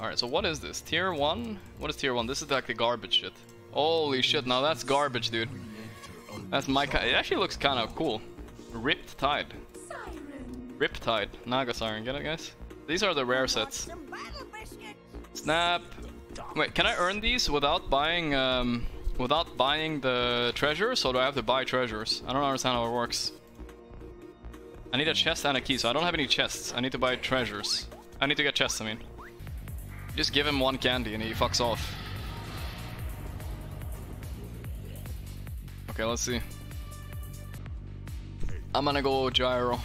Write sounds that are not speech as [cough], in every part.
Alright, so what is this? Tier 1? What is tier 1? This is like the garbage shit. Holy shit, now that's garbage, dude. That's my kind. It actually looks kind of cool. Ripped Tide. Tide. Naga Siren, get it, guys? These are the rare sets. Snap. Wait, can I earn these without buying, um, without buying the treasures, or do I have to buy treasures? I don't understand how it works. I need a chest and a key, so I don't have any chests. I need to buy treasures. I need to get chests, I mean. Just give him one candy and he fucks off. Okay, let's see. I'm gonna go gyro.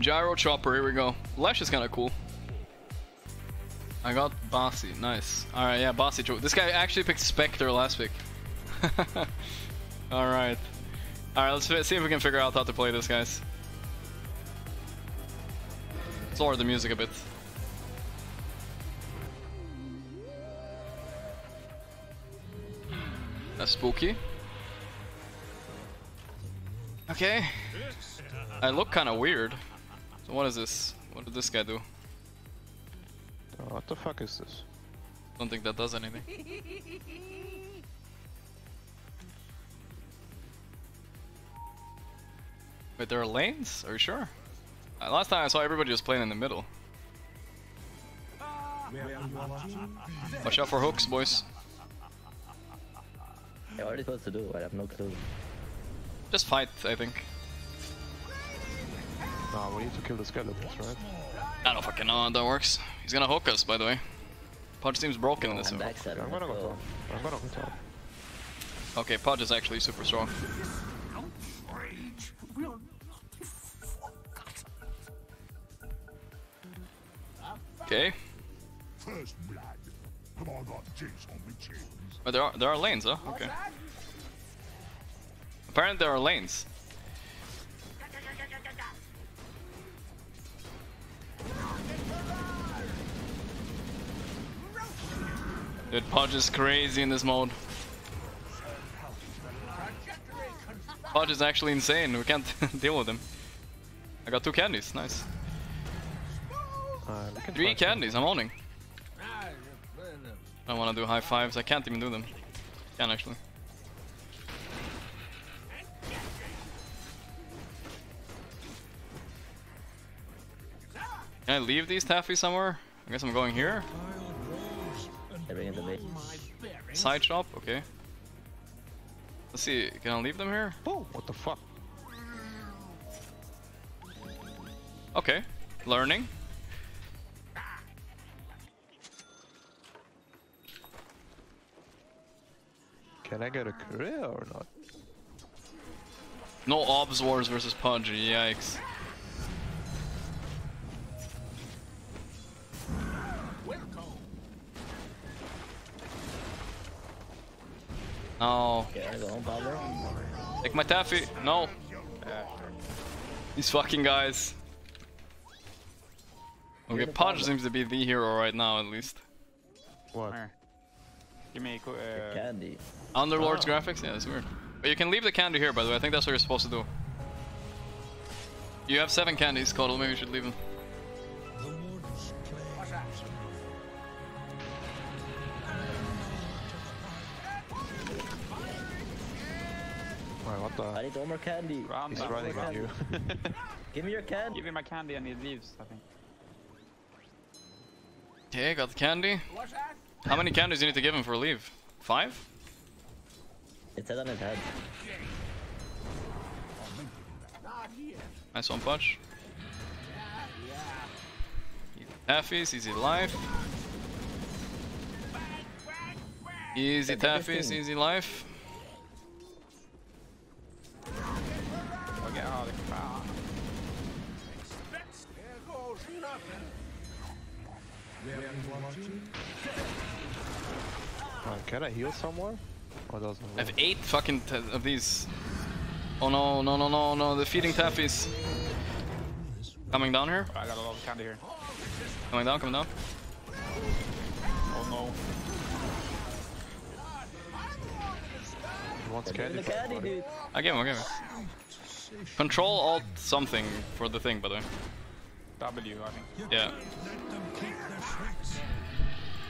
Gyrocopter, here we go. Lash is kinda cool. I got Bossy, nice. Alright, yeah, Bossy. This guy actually picked Spectre last week. [laughs] Alright. Alright, let's see if we can figure out how to play this, guys. Let's lower the music a bit. That's spooky. Okay. I look kind of weird. So what is this? What did this guy do? Oh, what the fuck is this? Don't think that does anything. [laughs] Wait, there are lanes? Are you sure? Uh, last time I saw everybody just playing in the middle. Watch out for hooks, boys. Yeah, what are you supposed to do? I have no clue. Just fight, I think. No, we need to kill the skeletons, right? I don't fucking know how that works. He's gonna hook us, by the way. Pudge seems broken in this I'm one. backside. I'm gonna go top. I'm gonna go top. Okay, Pudge is actually super strong. Okay. First blood. Come on, got jigs on me chains. But there are there are lanes, huh? Okay. Apparently there are lanes. Dude, Pudge is crazy in this mode. Pudge is actually insane. We can't [laughs] deal with him. I got two candies. Nice. Uh, Three candies. I'm owning. I want to do high fives. I can't even do them. Can actually. Can I leave these taffy somewhere? I guess I'm going here. They're bringing the bait. Side shop. Okay. Let's see. Can I leave them here? Oh, what the fuck? Okay. Learning. Can I get a courier or not? No obs wars versus Pudge. Yikes. No. Okay, I go home, Pablo. Take my taffy. No. These fucking guys. Okay, Pudge seems to be the hero right now, at least. What? Where? Give me uh, Candy. Underlord's graphics? Yeah, that's weird. But you can leave the candy here, by the way. I think that's what you're supposed to do. You have seven candies, Cuddle. Maybe you should leave them. Wait, what I need one more candy. Ram, He's Ram, running Ram. at you. Give me your candy. Give me my candy and he leaves, I think. Okay, got the candy. How many counters do you need to give him for leave? Five? It says on his head. Nice one, Pudge. Taffies, easy life. Easy That's taffies, everything. easy life. Okay, oh, det fan. Uh, can I heal somewhere? Or doesn't I have eight fucking t of these. Oh no, no, no, no, no, the feeding taffies. Coming down here? I got a lot of candy here. Coming down, coming down. Oh no. He wants candy. candy, dude. I gave him, I gave him. Control alt something for the thing, by the way. W, I think. Yeah.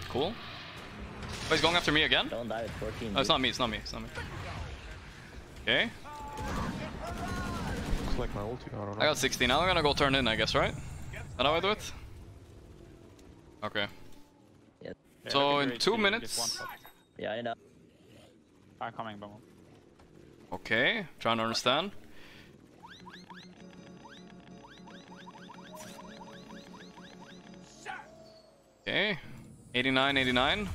Cool. Oh, he's going after me again? Don't die at 14. Oh, it's not me, it's not me, it's not me. Okay. Looks like my ulti. I don't know. I got 16. Now I'm gonna go turn in, I guess, right? Is that how I do it? Okay. Yeah, Yeah, So in two minutes- get one shot. yeah, I know. I'm coming, Bumble. Okay, trying to understand. Okay, 89, 89.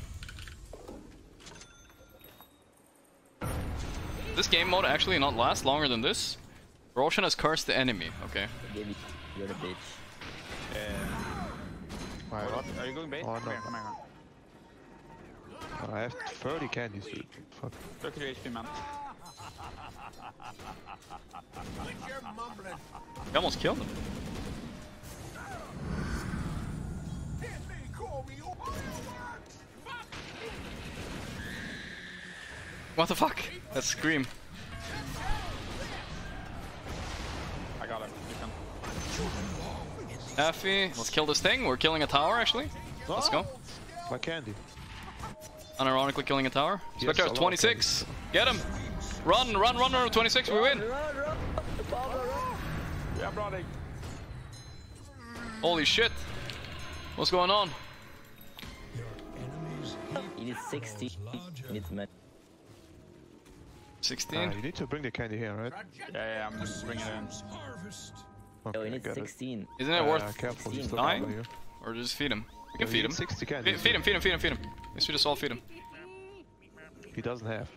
This game mode actually not last longer than this. Roshan has cursed the enemy. Okay. You, you're the bitch. Wait, what? Are you going bait? Oh, no. come here, come here. Oh, I have 30 candies, dude. Fuck. Look at your HP, man. You almost killed him. What the fuck? That scream. I got him. You can. Effie, let's kill this thing. We're killing a tower actually. Let's go. My candy. Unironically killing a tower. Yes, Spectre a lot of 26. Get him. Run, run, run, run. 26. We win. Run, run! Pablo, run! Yeah, brother. Holy shit. What's going on? He needs 60. He needs man. 16. Ah, you need to bring the candy here, right? Yeah, yeah, I'm just bringing it in. Okay, Oh, he I got it. 16. Isn't it Uh, worth careful, 16. still Nine? or just feed him? We can Yeah, feed him. needs 60 Fe- Feed him, feed him, feed him, feed him. Let's just all feed him. He doesn't have.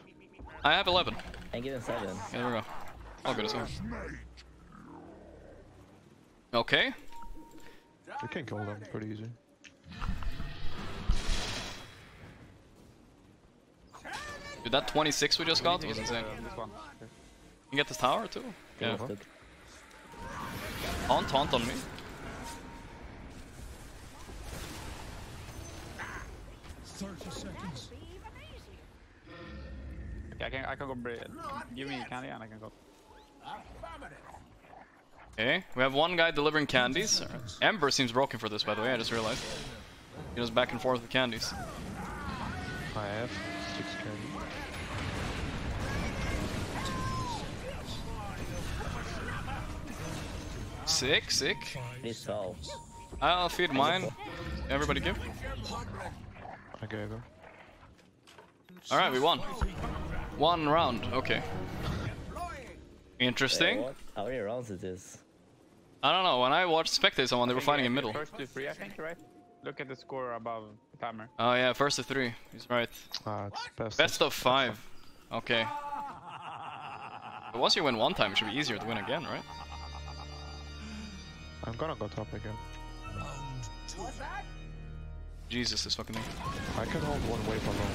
I have 11. And give him 7. Yeah, there we go. All good as well. Okay. We can kill them pretty easy. Dude, that 26 we just got was insane. This one. You get this tower too? Yeah. Almost took. Taunt, taunt on me. Yeah, I can, I can go. bri- Give me candy and I can go. Okay, we have one guy delivering candies. Ember seems broken for this, by the way, I just realized. He goes back and forth with candies. I have 6 candy. Sick, sick. Needs 12. I'll feed mine. Everybody give. I gave him. Alright, we won. One round, okay. Interesting. what? How many rounds it is? I don't know, when I watched Spectate someone, they were think fighting in middle. First to three, I think, right? Look at the score above the timer. Oh yeah, first to three. He's right. Ah, it's best. Best of five. Okay. But once you win one time, it should be easier to win again, right? I'm gonna go top again. Jesus, this fucking thing. I can hold one wave alone.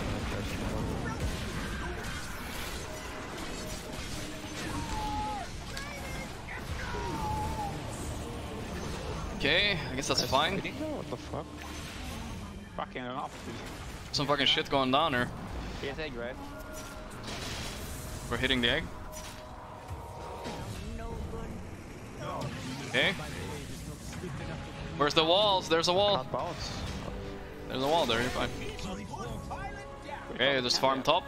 Okay. Okay, I guess that's fine. What the fuck? Fucking enough, dude. Some fucking shit going down here. Here's egg, right? We're hitting the egg. Okay. Where's the walls? There's a wall. There's a wall there, you're fine. Okay, just farm top.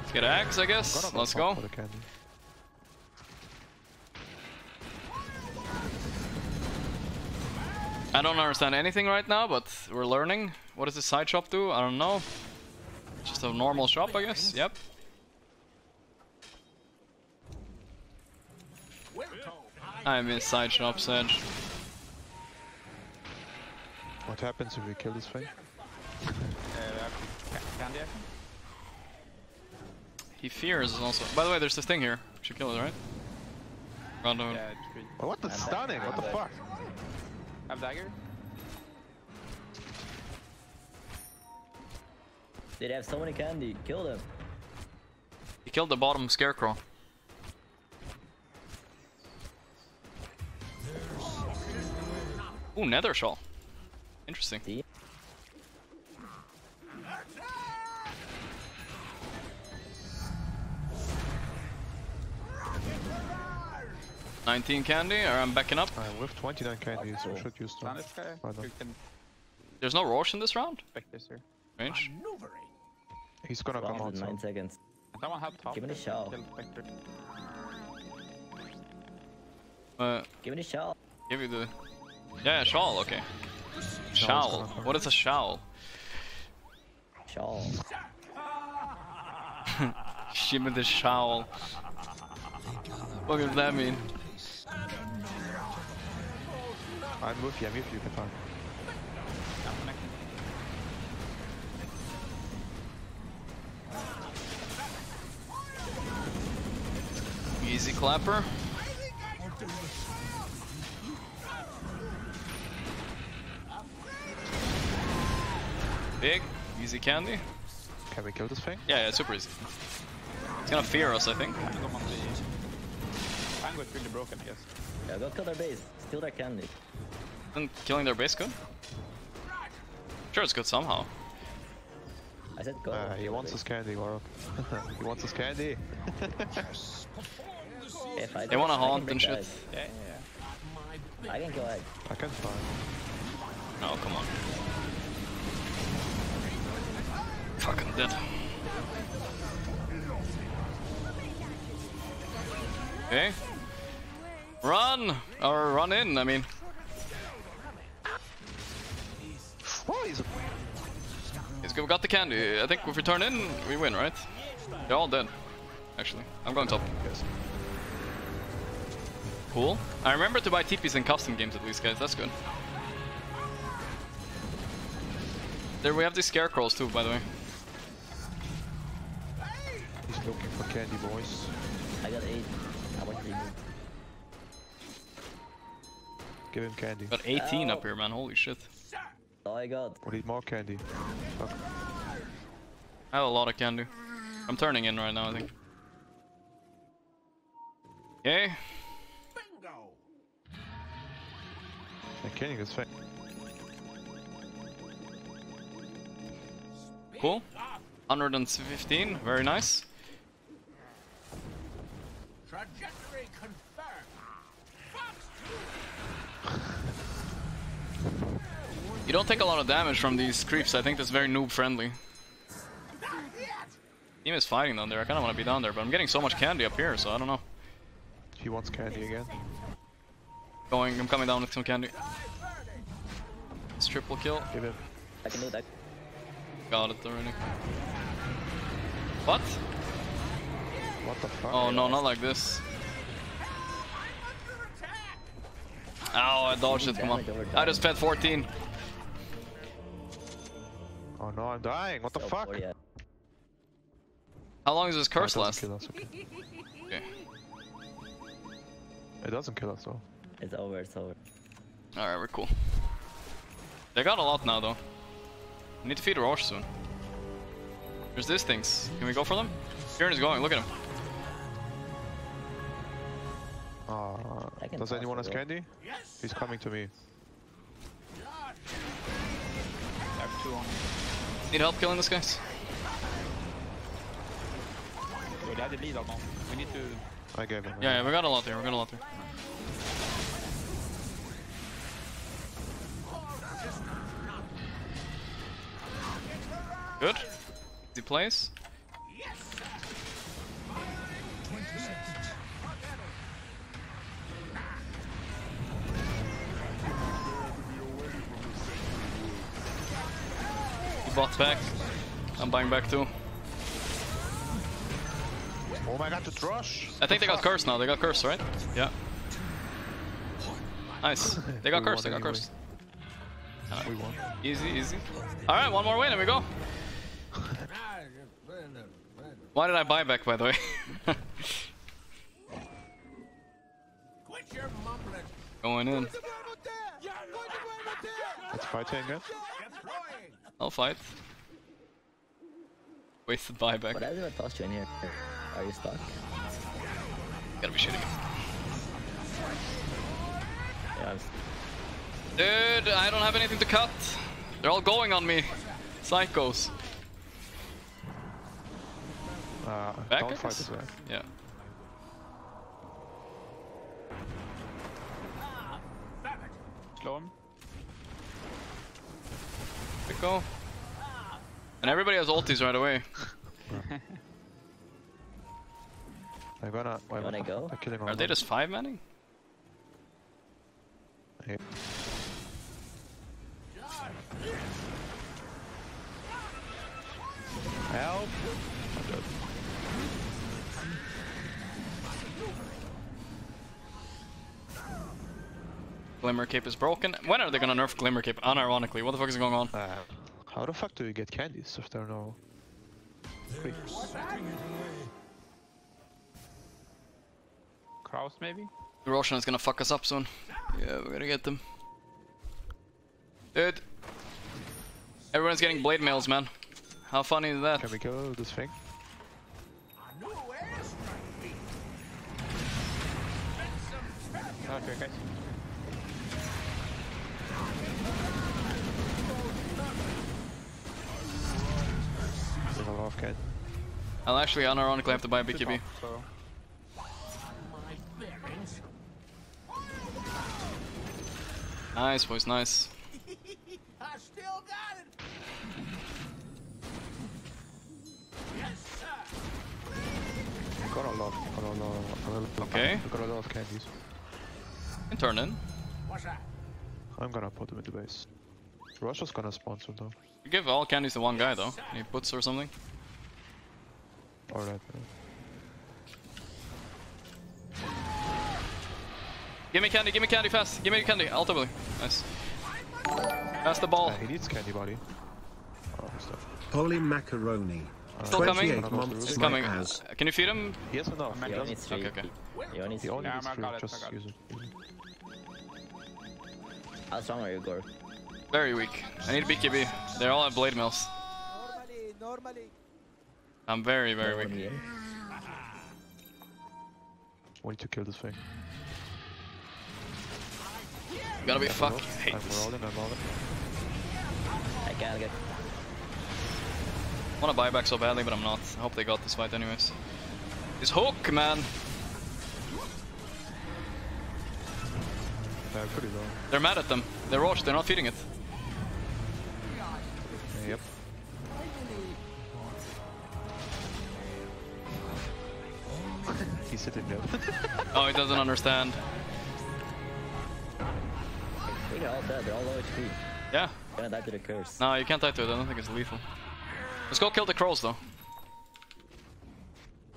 Let's get axe, I guess. Let's go. The. I don't understand anything right now, but we're learning. What does this side shop do? I don't know. Just a normal shop, I guess. Yep. I miss side shop, Sedge. What happens if we kill this thing? Uh, candy, I. He fears also. By the way, there's this thing here. We should kill it, right? Random. Yeah, it's good. Oh, what the stunning? What the fuck? I have dagger? They have so many candy. Kill them. He killed the bottom scarecrow. Ooh, nether shawl. Interesting. See? 19 candy, or I'm backing up. Uh, with 29 candies, we should use Stun them. this guy. Pardon. You can There's no Rosh in this round? expect this here. Range. He's gonna come Rounds out. 9 So. seconds. Someone help top. Give me the here. shell. Kill Spectre. Uh, Give me the shell. give you the... Yeah, shawl, okay. Showl. gonna- What is a showl? Shawl. [laughs] Give me the showl. What does that mean? I'm with you, I'm with you, Katan. I'm. Easy clapper. Big, easy candy. Can we kill this thing? Yeah, yeah, super easy. It's gonna fear us, I think. Tango on the... Tango is really broken, I guess. Yeah, go kill their base. Steal their candy. Isn't killing their base good? Sure, it's good somehow. I said go. Uh, he wants his candy, Warlock. [laughs] he wants his candy. If I They wanna haunt and shit. guys. Yeah, yeah, yeah. I can kill egg. I can fly. No, come on. Fucking dead. Okay. Run! Or run in, I mean. He's we got the candy. I think if we turn in, we win, right? They're all dead. Actually. I'm going top. Cool. I remember to buy TPs in custom games at least, guys. That's good. There we have these scarecrows too, by the way. He's looking for candy, boys. I got 8. How much do you? Give him candy. Got 18 up oh. here, man. Holy shit. All I got. We need more candy. Fuck. I have a lot of candy. I'm turning in right now, I think. Okay. I'm killing this thing. Cool. 115. Very nice. Trajectory confirmed. You don't take a lot of damage from these creeps. I think that's very noob friendly. Team is fighting down there. I kind of want to be down there, but I'm getting so much candy up here, so I don't know. He wants candy again. Going, I'm coming down with some candy. It's triple kill. Give him. I can do that. Got it already. What? What the fuck? Oh no, not like this. Ow, I dodged it, come on. I just fed 14. Oh no, I'm dying. What the fuck? Oh, How long does this Oh, curse it last? kill us, okay. [laughs] Okay. It doesn't kill us though. It's over, it's over. Alright, we're cool. They got a lot now though. We need to feed Rosh soon. There's these things. Can we go for them? Kieran is going, look at him. Can does anyone it, has bro. candy? He's coming to me. I have two on. Need help killing this guy? So they had the lead almost. We need to... I gave him. Yeah, yeah, we got a lot there. we got a lot there. Good. Easy plays. He bought back. I'm buying back too. Oh my god, the Drush! I think they got cursed now. They got cursed, right? Yeah. Nice. They got [laughs] cursed. They got anyway. cursed. We won. Easy, easy. All right, one more win and we go. [laughs] Why did I buy back, by the way? Quit your mumbling. [laughs] Going in. Let's fight again. Deploying. I'll fight. Wasted buyback. What hasn't tossed you in here? Are you stuck? Gotta be shooting. me. Yeah, Dude, I don't have anything to cut. They're all going on me. Psychos. Uh, Back, don't fight guess? this way. Yeah. Slow him. Quick go. And everybody has ultis right away. I'm gonna. Wait, wanna go? I'm killing Are they just five manning? Yeah. Help! Glimmer Cape is broken. When are they gonna nerf Glimmer Cape? Unironically, what the fuck is going on? Uh, how the fuck do you get candies if there are no? Quick. Kraus maybe? The Roshan is gonna fuck us up soon. Yeah, we're gonna get them. Dude. Everyone's getting blade mails, man. How funny is that? Can we kill this thing? Okay, guys. There's a lot of candy. I'll actually unironically have to buy a BKB. So, Nice, boys, nice. [laughs] I still got it. Yes, sir. I got a lot. Got a lot. A lot Okay. I got a lot of candies. Can turn in. What's that? I'm gonna put them in the base. Russia's gonna spawn soon though. You give all candies to one guy though. Any puts or something? Or that. uh, Give me candy, give me candy fast. Give me candy. Alto Billy. Nice. That's the ball. Uh, he needs candy, buddy. Oh, stuff. Holy macaroni. Still coming? 28 months He's coming. ass. Uh, Can you feed him? Yes has enough. He He, only doesn't- three. Okay, okay. He only he only Yeah, I three. got it, Just got use it. It. How strong are you, Gore? Very weak. I need a BKB. They're all have blade mails. Normally, normally. I'm very, very Throw weak. me in. We need to kill this thing. Gotta be I'm fuck. roll- Hate I'm this. rolling, I'm rolling. I can't get. I wanna buy back so badly, but I'm not. I hope they got this fight anyways. This hook, man. They're pretty low. They're mad at them. They're roached. They're not feeding it. He doesn't understand. They're all dead. They're all low HP. Yeah. Gonna die to the curse. No, you can't die to it. I don't think it's lethal. Let's go kill the crows though.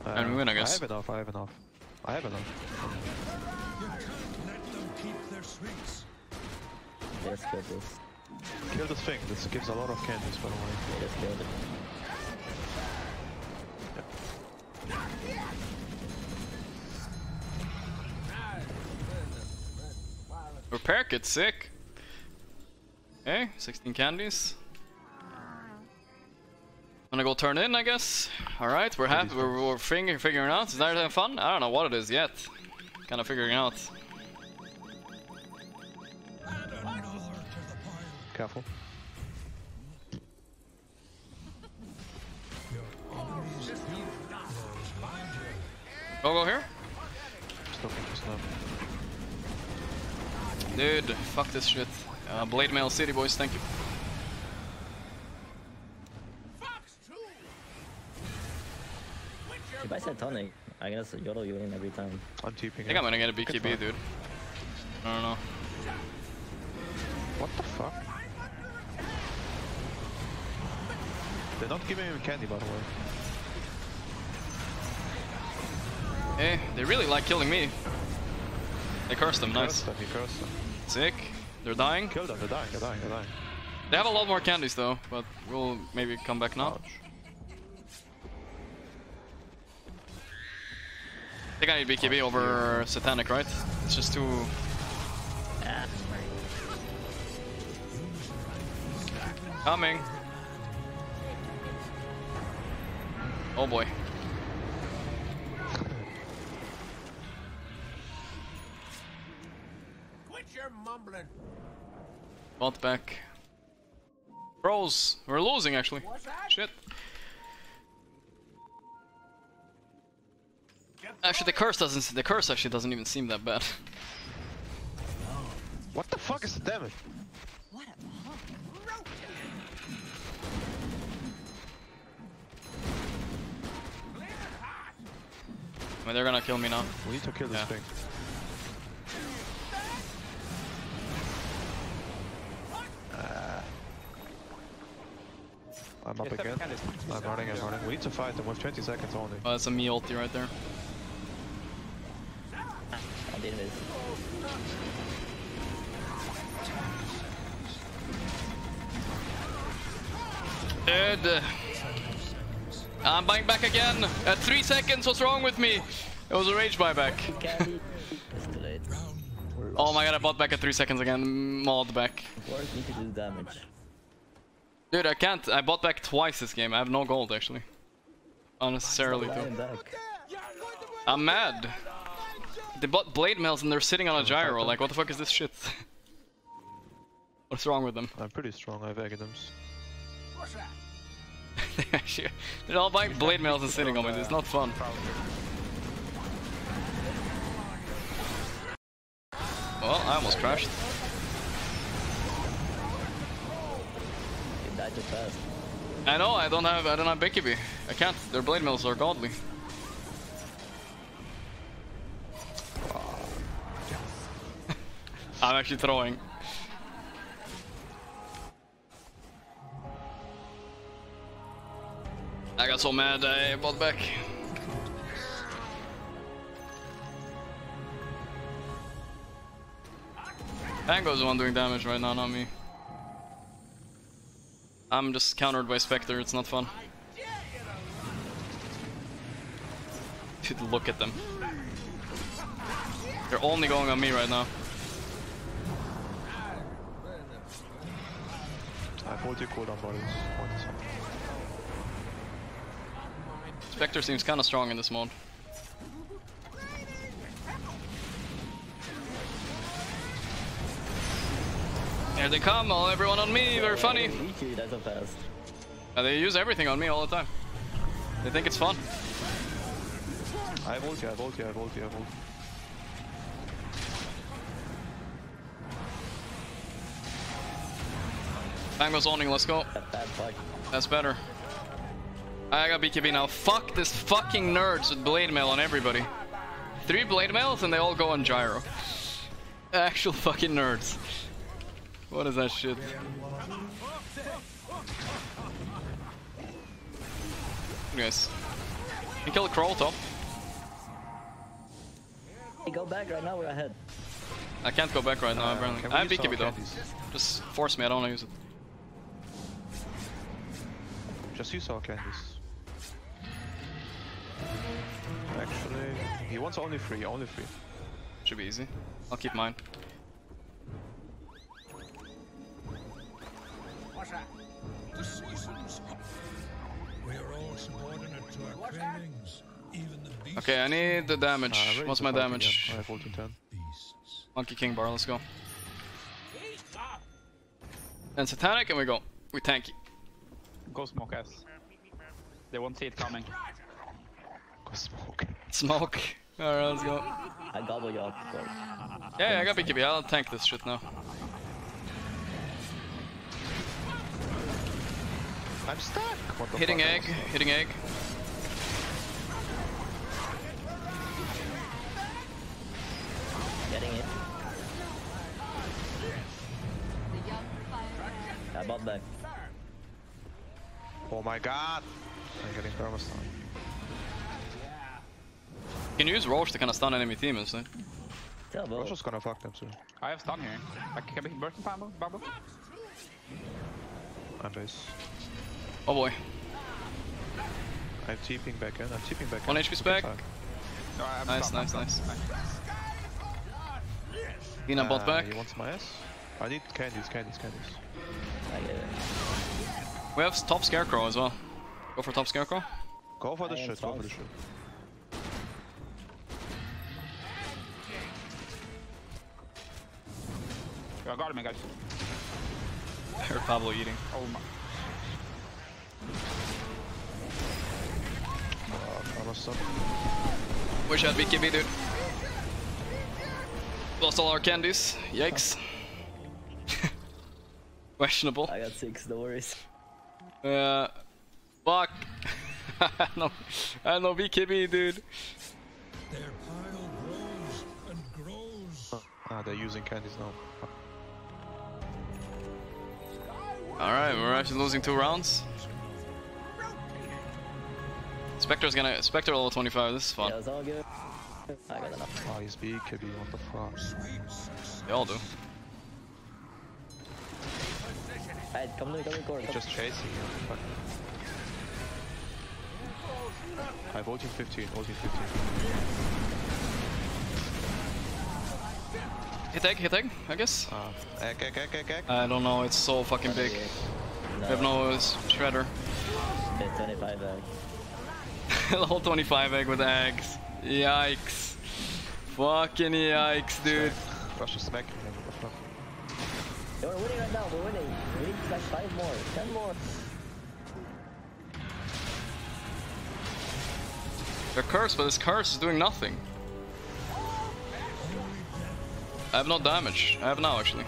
Uh, and we win, I guess. I have enough, I have enough. I have enough. Let them keep their sweets. They just killed this. Kill this thing, this gives a lot of candies by the way. They just killed it. Repair kit, sick. Okay, 16 candies. Gonna go turn in, I guess. All right, we're happy. We're, we're figuring figuring out. Is that anything fun? I don't know what it is yet. Kind of figuring out. Careful. Go go here, Just looking for snap. Dude. Fuck this shit. Uh, Blade Mail City boys, thank you. If I said tonic, I guess YOLO you in every time. I'm TPing I think I'm gonna get a BKB, dude. I don't know. What the fuck? They're not giving him candy by the way. Hey, they really like killing me. They cursed them, nice. Cursed them, he cursed them. Sick. They're dying. Kill them, they're dying, they're dying, they're dying. They have a lot more candies though, but we'll maybe come back now. Ouch. I think I need BKB over Satanic, right? It's just too... Coming. Oh boy. Your mumbling. Bot back. Bros, we're losing actually. Shit. Actually, the curse doesn't. The curse actually doesn't even seem that bad. [laughs] What the fuck is the damage? I mean, they're gonna kill me now. We need to kill this Yeah. thing. I'm up again. I'm running, I'm running. We need to fight them with 20 seconds only. Oh, that's a me ulti right there. I did miss. Dude. I'm buying back again. At three seconds, what's wrong with me? It was a rage buyback. Candy. it's too late. Oh my god, I bought back at three seconds again. Mauled back. Work need to do damage. Dude, I can't. I bought back twice this game. I have no gold actually. Unnecessarily Lying too. back. I'm mad. They bought blade mails and they're sitting on a gyro. Like, what the fuck is this shit? [laughs] What's wrong with them? I'm pretty strong, I have Aghanim's. [laughs] They're all buying blade mails and sitting on it. It's not fun. Well, I almost crashed. Fast. I know. I don't have. I don't have BKB. I can't. Their blade mails are godly. [laughs] I'm actually throwing. I got so mad I bought back. Tango's the one doing damage right now, not me. I'm just countered by Spectre, it's not fun. Dude, look at them. They're only going on me right now. I have ulti cooldown bodies. One second. Spectre seems kinda strong in this mode. Here they come, all everyone on me, very funny. Beat you, you died so fast. Uh, they use everything on me all the time. They think it's fun. I have ulti, I have ulti, I have ulti, I have ulti. Tango's owning, let's go. That bad fight. That's better. I got BKB now. Fuck this fucking nerds with blade mail on everybody. Three blade mails and they all go on gyro. Actual fucking nerds. What is that shit? Guys. You kill a Crow top. Hey, go back right now, we're ahead. I can't go back right now, uh, apparently. I have we use BKB though. Just force me, I don't wanna use it. Just use our candies. Actually, he wants only three, only three. Should be easy. I'll keep mine. The seasons. We are all subordinate to our cravings. Even the beasts. Okay, I need the damage. Uh, What's my damage? again. I have ulti 10. beasts. Monkey King bar, let's go. And Satanic, and we go. We tanky. Go smoke us. They won't see it coming. Go smoke. Smoke. Alright, let's go. [laughs] I gobble you up. Yeah, yeah, I got BKB. I'll tank this shit now. I'm stuck! What the Hitting fuck? egg, hitting egg. Getting it. I bought back. Oh my god! I'm getting permastun. You can use Rosh to kind of stun enemy teammates. Eh? Tell I'm bro. just gonna fuck them soon. I have stun here. Like, can we burst the bubble? bubble? I'm base. Oh boy. I'm TPing back in, I'm TPing back One in. HP's back. Inside. No, I have Nice, stun, nice, nice. stun. Dina bot Uh, back. He wants my ass? I need candies, candies, candies. I get it. We have top Scarecrow as well. Go for top Scarecrow. Go for the I shit, go for the strong. shit. I got him, guys. I [laughs] heard Pablo eating. Oh my. Uh, I'm a. Wish I had BKB, dude. Lost all our candies. Yikes. [laughs] Questionable. I got six, no worries. Uh, fuck. [laughs] no, I know BKB, dude. Their pile grows and grows. Ah, they're using candies now. Alright, we're actually losing two rounds. Spectre's gonna. Spectre level 25, this is fun. Yeah, it's all good. I got enough. He's BKB, what the fuck. They all do. Alright, come to me, come to me, core. Come. just chasing you. Fuck. I have ulti 15, ulti 15. Hit egg, hit egg, I guess. Ah, egg, egg, egg, egg, egg. I don't know, it's so fucking big. No, We have no uh, shredder. Okay, 25 back. [laughs] Level 25 egg with eggs. Yikes. Fucking yikes, dude. Rush is smacking him, what the fuck. Yo, we're winning right now, we're winning. We need like 5 more, 10 more. They're cursed, but this curse is doing nothing. I have no damage. I have now, actually.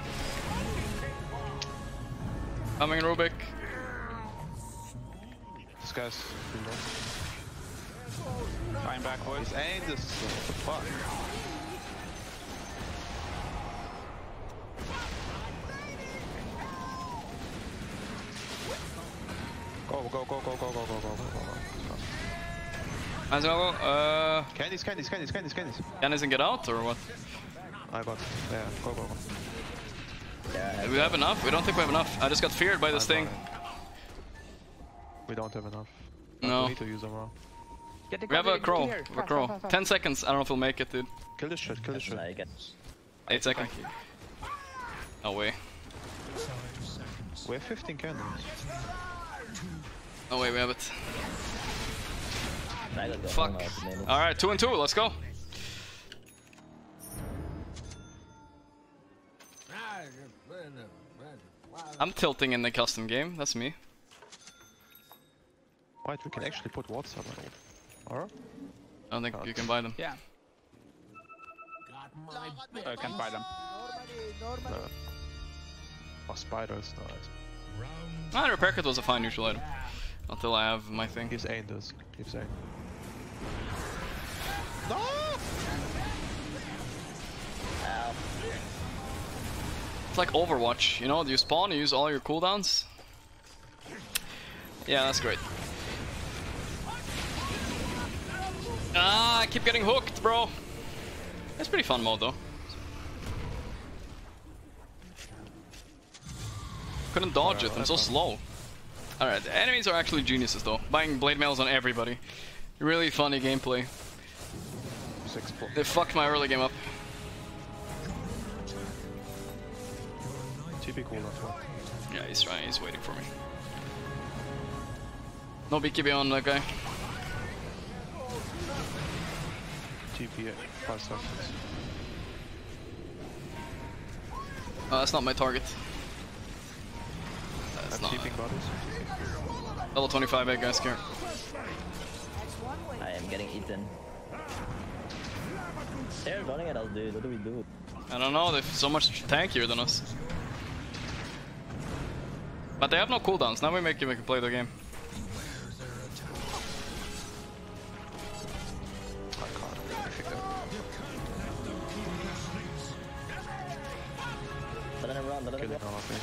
Coming, Rubick. This guy's Fine back, boys. He's aimed this, what the fuck? Go, go, go, go, go, go, go, go, go, go, go. As well, uh, Candies, candies, candies, candies, candies. can isn't get out or what? I got, yeah, go, go, go. Yeah, we have enough? We don't think we have enough. I just got feared by this thing. We don't have enough. No. We need to use them all. Get the We have a get crow. here. We have a Fast, crow. fast, fast, 10 seconds. I don't know if we'll make it, dude. Kill this shit, kill this shit. like 8 seconds. No way. We have 15 candies. No way, we have it. I got the Fuck. home out, man. Alright, 2 and 2. Let's go. I'm tilting in the custom game. That's me. Wait, we can actually put wards on it. Or? I don't think you can buy them. Yeah. I can't buy them. Normally, normally. Oh, spiders, nice. Round Ah, repair kit was a fine neutral item. Until I have my thing. He's aimed this. He's aimed. Ow. It's like Overwatch, you know? You spawn, you use all your cooldowns. Yeah, that's great. Ah, I keep getting hooked, bro. It's pretty fun mode, though. Couldn't dodge it, I'm so slow. Alright, the enemies are actually geniuses, though. Buying blade mails on everybody. Really funny gameplay. Six They fucked my early game up. Cooldown as well. Yeah, he's trying, he's waiting for me. No BKB on that guy. TP at 5 seconds. Oh, uh, that's not my target. I'm That's not. TPing bodies. Level 25 egg guys care. I am getting eaten. They're running at us, dude. What do we do? I don't know, they're so much tankier than us. But they have no cooldowns, now we make you make play the game. Let them run, let them Killing run. all of me.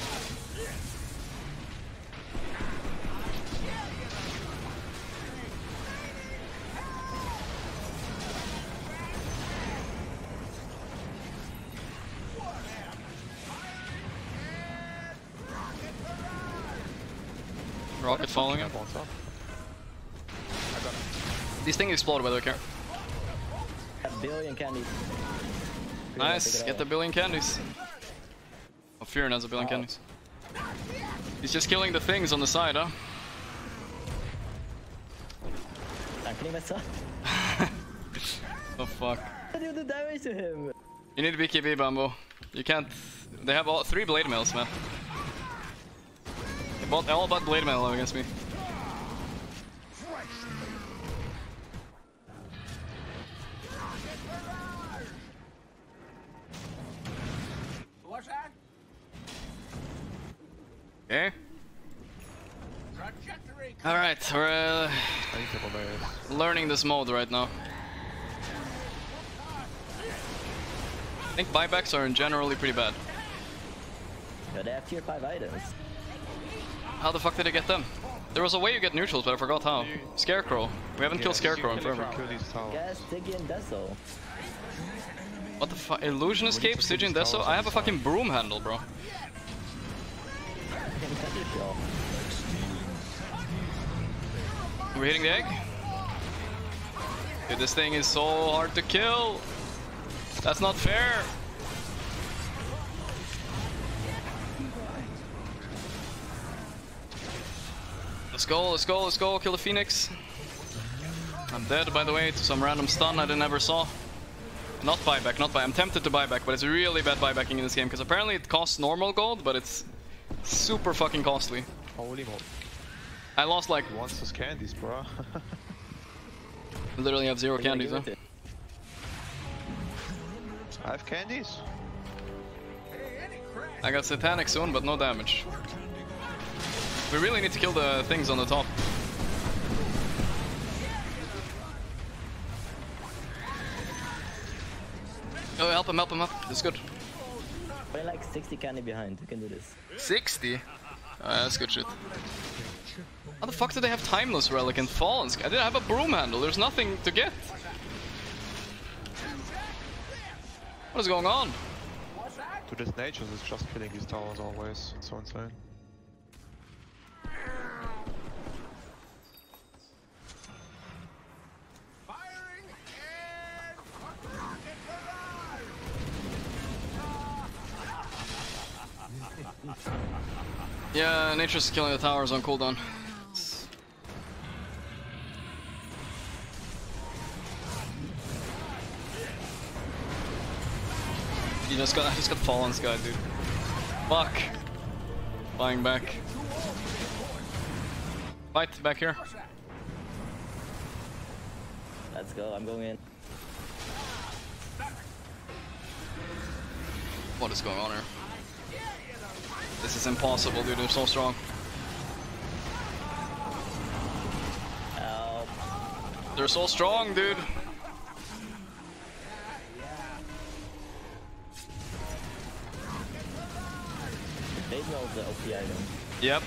Rocket following I him. want up. These things explode whether they care. A billion candies. Nice, get the billion candies. Oh, Fearon has a billion oh. candies. He's just killing the things on the side, huh? Myself. [laughs] Oh fuck. I do the damage to him. You need BKB, Bamboe. You can't... They have all three blade mails, man. They all but blade mail against me. Learning this mode right now. I think buybacks are generally pretty bad. But they have tier 5 items. How the fuck did I get them? There was a way you get neutrals, but I forgot how. Scarecrow. We haven't killed Scarecrow in forever. Kill these towers. Gas, Tiggy, and Deso. What the fuck? Illusionist's Cape, Stygian Deso? I have a fucking broom handle, bro. We're hitting the egg? Dude, this thing is so hard to kill. That's not fair. Let's go, let's go, let's go, kill the Phoenix. I'm dead, by the way, to some random stun I never saw. Not buyback, not buy. I'm tempted to buyback, but it's really bad buybacking in this game because apparently it costs normal gold, but it's super fucking costly. Holy moly. I lost like He wants those candies, bro. [laughs] literally have zero What are you gonna candies. do Huh? with it? I have candies. I got satanic soon, but no damage. We really need to kill the things on the top. Oh, help him, help him up. This is good. We're like 60 candy behind. You can do this. 60? Uh, that's good shit. How the fuck do they have Timeless Relic and Fallen I didn't have a broom handle, there's nothing to get. What is going on? To this nature is just killing these towers always. It's so insane. Yeah, Nature's killing the towers on cooldown. You just got I [laughs] just got Fallen Sky, dude. Fuck. Flying back. Fight back here. Let's go. I'm going in. What is going on here? This is impossible, dude. They're so strong. Help. They're so strong, dude. OP item. Yep.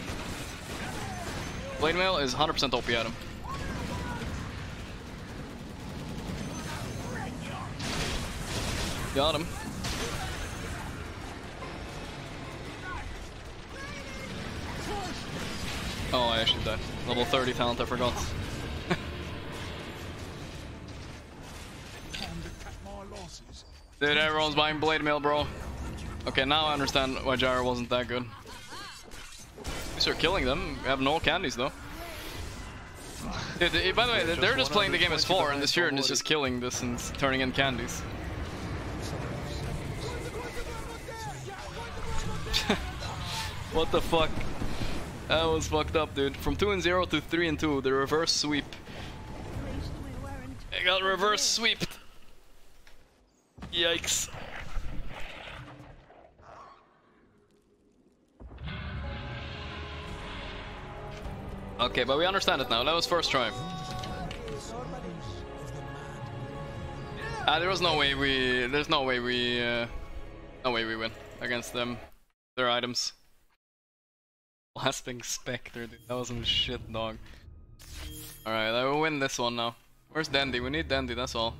Blade Mail is 100% OP item. Got him. Oh, I actually died. Level 30 talent, I forgot. [laughs] Dude, everyone's buying Blade Mail, bro. Okay, now I understand why Gyro wasn't that good. Start killing them. We have no candies though. By the way, they're just just playing the game as four, and this Furion is just killing this and turning in candies. [laughs] what the fuck? That was fucked up, dude. From 2 and 0 to 3 and 2, the reverse sweep. I got reverse sweeped. Yikes. Okay, but we understand it now. That was first try. Ah, there was no way we. There's no way we. Uh, no way we win against them. Their items. [laughs] Blasting Spectre, dude. That was some shit, dog. Alright, I will win this one now. Where's Dandy? We need Dandy, that's all.